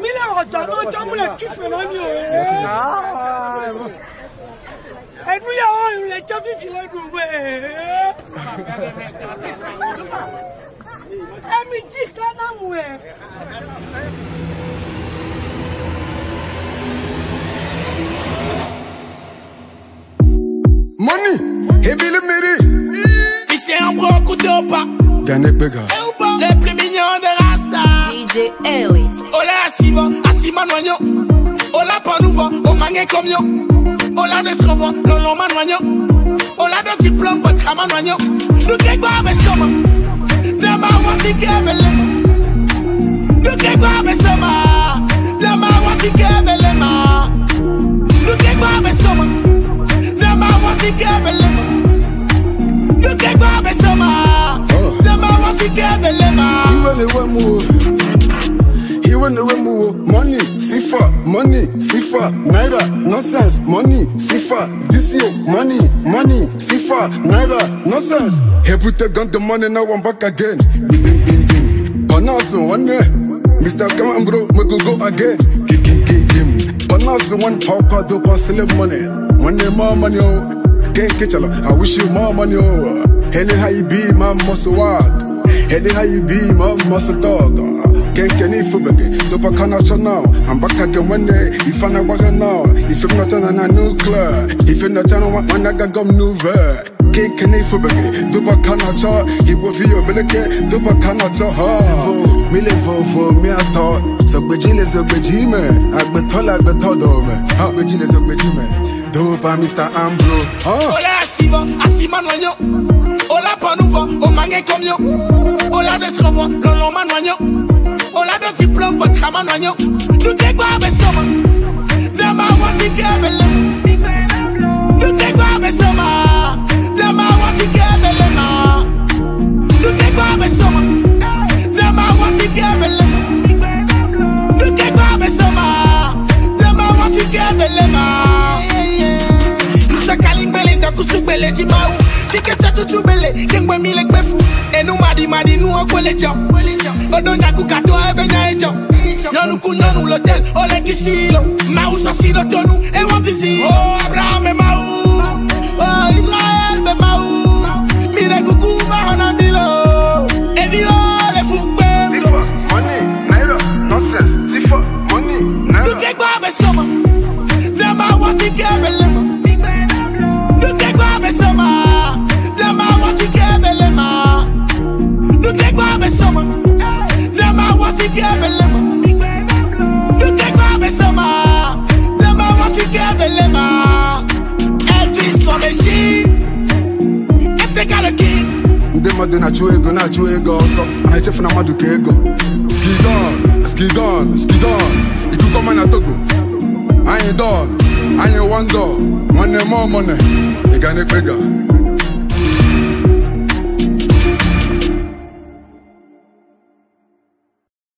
mile ọ̀dọ́ ló jọ́ múlẹ̀ kí fèrè mi ò rẹ̀. ẹnu yàwó ìrìnlẹ̀ jẹ́ fífi lẹ́dùn wẹ̀. ẹ̀mí jí kánámù ẹ̀. Money, gros couteau au pas. Gane Pega. DJ Ellis. Ola asiva, asima noyo. Ola panuva, omange komyo. Ola desrova, lolo manwanyo. Ola de diplôme, votre amanwanyo. Nous kegba besoma. Nema wati kebelema. Nous kegba besoma. Nema wati kebelema. Nous kegba besoma. Nema wati kebelema. Nous kegba besoma. Oh. Nema wati kebelema. Iwele wemo. Money, sifa, money, sifa, naira, nonsense, money, sifa, DCO, money, money, sifa, naira, nonsense. He put the gun to money, now I'm back again. Bing, bing, bing. Panazo, one eh. day. Mr. Come bro, we go go again. King, king, king. Panazo, one talk, I do pass money. Money, more money, oh. Can't catch. I wish you more money, oh. How you be, my muscle wild. Any how you be, my muscle dog. Can't get food again. Dopa kana now. I'm back again one day. If I'm not working now. If I'm not on a nuclear. If you're not on one, I got gum any food again. Dopa kana cha. He will feel your belly. Dopa kana cha. Live for me, I thought. So gbejile so gbejime. Agbetola agbetodome. So gbejile so gbejime. Dopa Mr. Ambro. Ah. Ola Asiva, Asima Noigno. Ola Panouva, Omangé Comio. Ola Desrovo, Lolo Manoigno. Ola de diplôme, votre Amanoigno. Nous qui boivent Soma. Nama Wafike Belema. Tiketa tuchubele kengbe mile kpefu enu madi madi nu odo nyaku kato ebe nya ejo nyɔnu ku tel ole kisi lo mawu sɔsi ɖe tɔnu ewɔ visi o oh, abraham mawu nuke gbɔ be sɔmɔ ne ma wɔ fi ke be le ma nuke gbɔ be sɔmɔ ne ma wɔ fi ke be ma elvis kɔmɛsi ɛtɛka le king. ndị mmadụ na-achụ na-achụ ego ọsọ a na-echefu na mmadụ ka ego skidon skidon skidon na togo. Anyị dọl anyị wọndọ nwanne m ọmụne ị ga